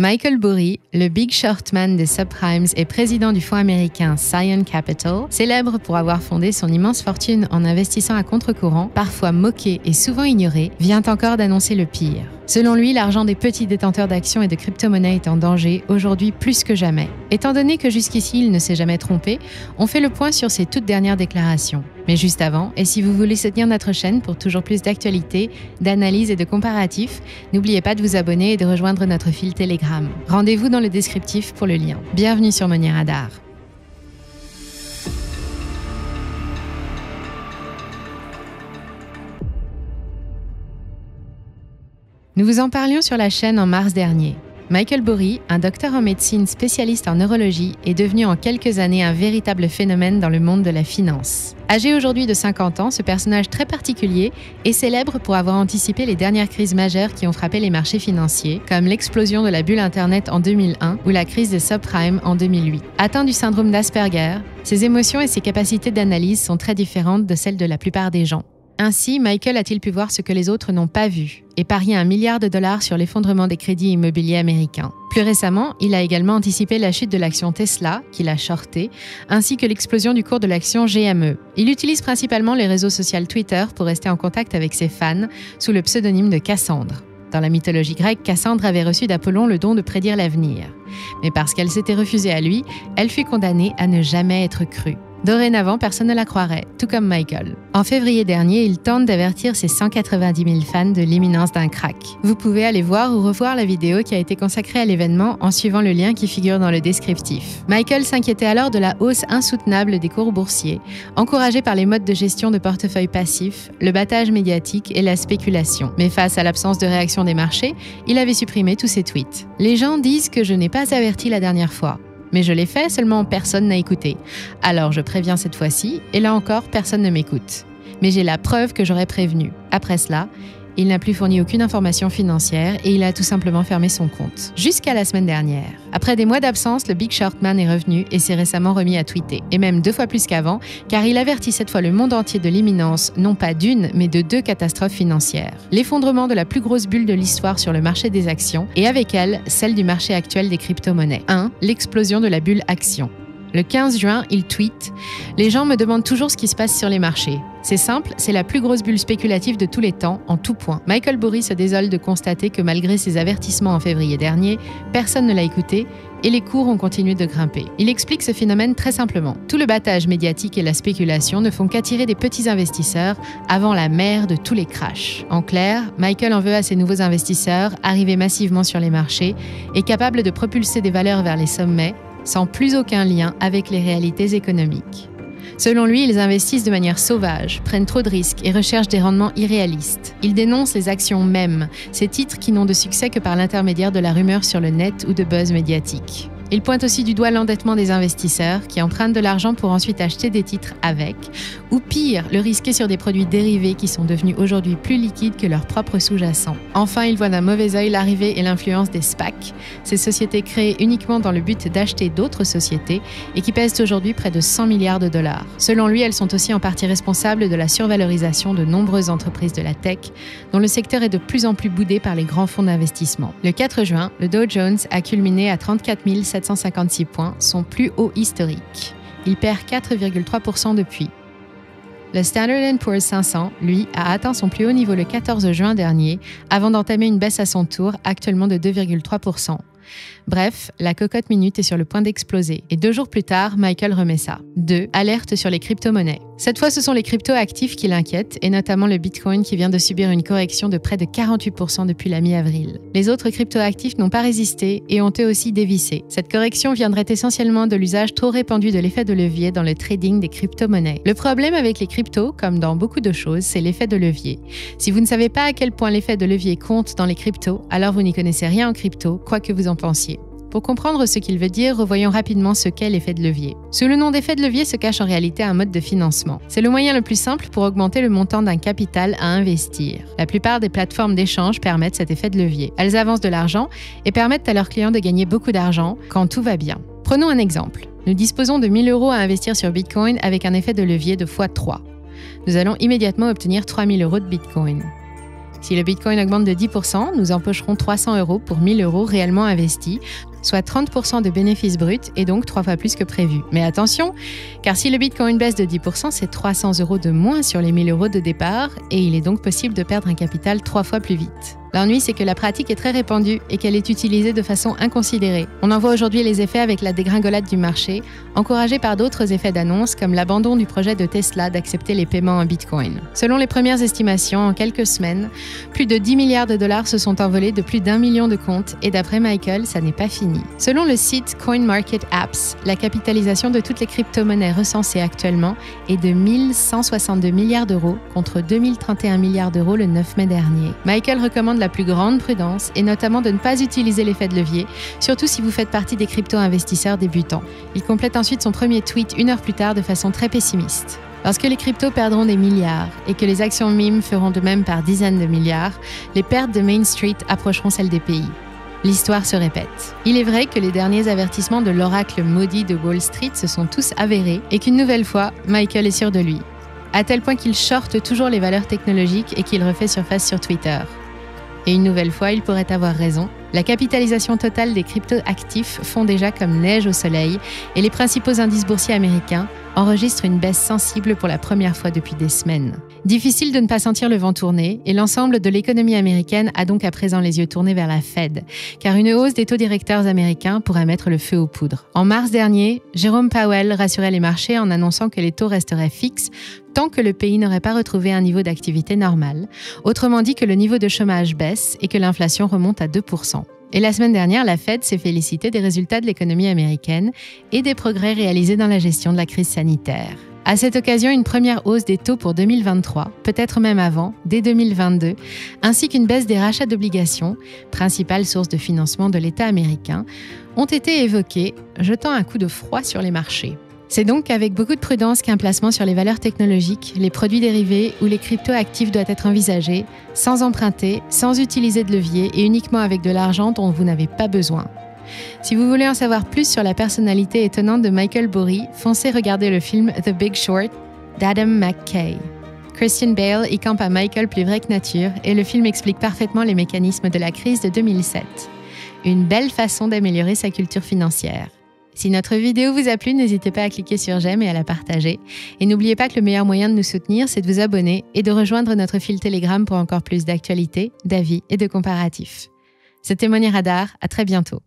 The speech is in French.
Michael Burry, le big short man des subprimes et président du fonds américain Scion Capital, célèbre pour avoir fondé son immense fortune en investissant à contre-courant, parfois moqué et souvent ignoré, vient encore d'annoncer le pire. Selon lui, l'argent des petits détenteurs d'actions et de crypto-monnaies est en danger aujourd'hui plus que jamais. Étant donné que jusqu'ici il ne s'est jamais trompé, on fait le point sur ses toutes dernières déclarations. Mais juste avant, et si vous voulez soutenir notre chaîne pour toujours plus d'actualités, d'analyses et de comparatifs, n'oubliez pas de vous abonner et de rejoindre notre fil Telegram. Rendez-vous dans le descriptif pour le lien. Bienvenue sur Money Radar. Nous vous en parlions sur la chaîne en mars dernier. Michael Burry, un docteur en médecine spécialiste en neurologie, est devenu en quelques années un véritable phénomène dans le monde de la finance. Âgé aujourd'hui de 50 ans, ce personnage très particulier est célèbre pour avoir anticipé les dernières crises majeures qui ont frappé les marchés financiers, comme l'explosion de la bulle Internet en 2001 ou la crise des subprimes en 2008. Atteint du syndrome d'Asperger, ses émotions et ses capacités d'analyse sont très différentes de celles de la plupart des gens. Ainsi, Michael a-t-il pu voir ce que les autres n'ont pas vu et parier un milliard de dollars sur l'effondrement des crédits immobiliers américains. Plus récemment, il a également anticipé la chute de l'action Tesla, qu'il a shorté, ainsi que l'explosion du cours de l'action GME. Il utilise principalement les réseaux sociaux Twitter pour rester en contact avec ses fans sous le pseudonyme de Cassandre. Dans la mythologie grecque, Cassandre avait reçu d'Apollon le don de prédire l'avenir. Mais parce qu'elle s'était refusée à lui, elle fut condamnée à ne jamais être crue. Dorénavant, personne ne la croirait, tout comme Michael. En février dernier, il tente d'avertir ses 190 000 fans de l'imminence d'un crack. Vous pouvez aller voir ou revoir la vidéo qui a été consacrée à l'événement en suivant le lien qui figure dans le descriptif. Michael s'inquiétait alors de la hausse insoutenable des cours boursiers, encouragé par les modes de gestion de portefeuille passifs, le battage médiatique et la spéculation. Mais face à l'absence de réaction des marchés, il avait supprimé tous ses tweets. Les gens disent que je n'ai pas averti la dernière fois. Mais je l'ai fait, seulement personne n'a écouté. Alors je préviens cette fois-ci, et là encore, personne ne m'écoute. Mais j'ai la preuve que j'aurais prévenu. Après cela, il n'a plus fourni aucune information financière et il a tout simplement fermé son compte. Jusqu'à la semaine dernière. Après des mois d'absence, le Big Short Man est revenu et s'est récemment remis à tweeter. Et même deux fois plus qu'avant, car il avertit cette fois le monde entier de l'imminence, non pas d'une, mais de deux catastrophes financières. L'effondrement de la plus grosse bulle de l'histoire sur le marché des actions et avec elle, celle du marché actuel des crypto-monnaies. 1. L'explosion de la bulle action. Le 15 juin, il tweet Les gens me demandent toujours ce qui se passe sur les marchés. C'est simple, c'est la plus grosse bulle spéculative de tous les temps, en tout point. Michael Burry se désole de constater que malgré ses avertissements en février dernier, personne ne l'a écouté et les cours ont continué de grimper. Il explique ce phénomène très simplement. Tout le battage médiatique et la spéculation ne font qu'attirer des petits investisseurs avant la mer de tous les crashs. En clair, Michael en veut à ses nouveaux investisseurs, arrivés massivement sur les marchés et capables de propulser des valeurs vers les sommets sans plus aucun lien avec les réalités économiques. Selon lui, ils investissent de manière sauvage, prennent trop de risques et recherchent des rendements irréalistes. Il dénonce les actions mêmes, ces titres qui n'ont de succès que par l'intermédiaire de la rumeur sur le net ou de buzz médiatique. Il pointe aussi du doigt l'endettement des investisseurs qui empruntent de l'argent pour ensuite acheter des titres avec, ou pire, le risquer sur des produits dérivés qui sont devenus aujourd'hui plus liquides que leurs propres sous-jacents. Enfin, il voit d'un mauvais œil l'arrivée et l'influence des SPAC, ces sociétés créées uniquement dans le but d'acheter d'autres sociétés et qui pèsent aujourd'hui près de 100 milliards de dollars. Selon lui, elles sont aussi en partie responsables de la survalorisation de nombreuses entreprises de la tech, dont le secteur est de plus en plus boudé par les grands fonds d'investissement. Le 4 juin, le Dow Jones a culminé à 34 700 756 points, son plus haut historique. Il perd 4,3% depuis. Le Standard Poor's 500, lui, a atteint son plus haut niveau le 14 juin dernier, avant d'entamer une baisse à son tour, actuellement de 2,3%. Bref, la cocotte minute est sur le point d'exploser. Et deux jours plus tard, Michael remet ça. 2. Alerte sur les crypto-monnaies. Cette fois, ce sont les crypto-actifs qui l'inquiètent, et notamment le Bitcoin qui vient de subir une correction de près de 48% depuis la mi-avril. Les autres crypto-actifs n'ont pas résisté et ont eux aussi dévissé. Cette correction viendrait essentiellement de l'usage trop répandu de l'effet de levier dans le trading des crypto-monnaies. Le problème avec les cryptos, comme dans beaucoup de choses, c'est l'effet de levier. Si vous ne savez pas à quel point l'effet de levier compte dans les cryptos, alors vous n'y connaissez rien en crypto, quoi que vous en pensiez. Pour comprendre ce qu'il veut dire, revoyons rapidement ce qu'est l'effet de levier. Sous le nom d'effet de levier se cache en réalité un mode de financement. C'est le moyen le plus simple pour augmenter le montant d'un capital à investir. La plupart des plateformes d'échange permettent cet effet de levier. Elles avancent de l'argent et permettent à leurs clients de gagner beaucoup d'argent quand tout va bien. Prenons un exemple. Nous disposons de 1000 euros à investir sur Bitcoin avec un effet de levier de x3. Nous allons immédiatement obtenir 3000 euros de Bitcoin. Si le Bitcoin augmente de 10%, nous empocherons 300 euros pour 1000 euros réellement investis, soit 30% de bénéfices bruts et donc trois fois plus que prévu. Mais attention, car si le Bitcoin baisse de 10%, c'est 300 euros de moins sur les 1000 euros de départ et il est donc possible de perdre un capital trois fois plus vite. L'ennui, c'est que la pratique est très répandue et qu'elle est utilisée de façon inconsidérée. On en voit aujourd'hui les effets avec la dégringolade du marché, encouragée par d'autres effets d'annonce comme l'abandon du projet de Tesla d'accepter les paiements en Bitcoin. Selon les premières estimations, en quelques semaines, plus de 10 milliards de dollars se sont envolés de plus d'un million de comptes et d'après Michael, ça n'est pas fini. Selon le site CoinMarketApps, la capitalisation de toutes les crypto-monnaies recensées actuellement est de 1162 milliards d'euros contre 2031 milliards d'euros le 9 mai dernier. Michael recommande la plus grande prudence et notamment de ne pas utiliser l'effet de levier, surtout si vous faites partie des crypto-investisseurs débutants. Il complète ensuite son premier tweet une heure plus tard de façon très pessimiste. Lorsque les cryptos perdront des milliards et que les actions MIM feront de même par dizaines de milliards, les pertes de Main Street approcheront celles des pays. L'histoire se répète. Il est vrai que les derniers avertissements de l'oracle maudit de Wall Street se sont tous avérés et qu'une nouvelle fois, Michael est sûr de lui. À tel point qu'il shorte toujours les valeurs technologiques et qu'il refait surface sur Twitter. Et une nouvelle fois, il pourrait avoir raison. La capitalisation totale des crypto-actifs fond déjà comme neige au soleil et les principaux indices boursiers américains enregistrent une baisse sensible pour la première fois depuis des semaines. Difficile de ne pas sentir le vent tourner et l'ensemble de l'économie américaine a donc à présent les yeux tournés vers la Fed, car une hausse des taux directeurs américains pourrait mettre le feu aux poudres. En mars dernier, Jérôme Powell rassurait les marchés en annonçant que les taux resteraient fixes tant que le pays n'aurait pas retrouvé un niveau d'activité normal, autrement dit que le niveau de chômage baisse et que l'inflation remonte à 2%. Et la semaine dernière, la Fed s'est félicitée des résultats de l'économie américaine et des progrès réalisés dans la gestion de la crise sanitaire. À cette occasion, une première hausse des taux pour 2023, peut-être même avant, dès 2022, ainsi qu'une baisse des rachats d'obligations, principale source de financement de l'État américain, ont été évoquées, jetant un coup de froid sur les marchés. C'est donc avec beaucoup de prudence qu'un placement sur les valeurs technologiques, les produits dérivés ou les crypto-actifs doit être envisagé, sans emprunter, sans utiliser de levier et uniquement avec de l'argent dont vous n'avez pas besoin. Si vous voulez en savoir plus sur la personnalité étonnante de Michael Burry, foncez regarder le film The Big Short d'Adam McKay. Christian Bale y campe à Michael plus vrai que nature et le film explique parfaitement les mécanismes de la crise de 2007. Une belle façon d'améliorer sa culture financière. Si notre vidéo vous a plu, n'hésitez pas à cliquer sur j'aime et à la partager. Et n'oubliez pas que le meilleur moyen de nous soutenir, c'est de vous abonner et de rejoindre notre fil Telegram pour encore plus d'actualités, d'avis et de comparatifs. C'était Moni Radar, à très bientôt.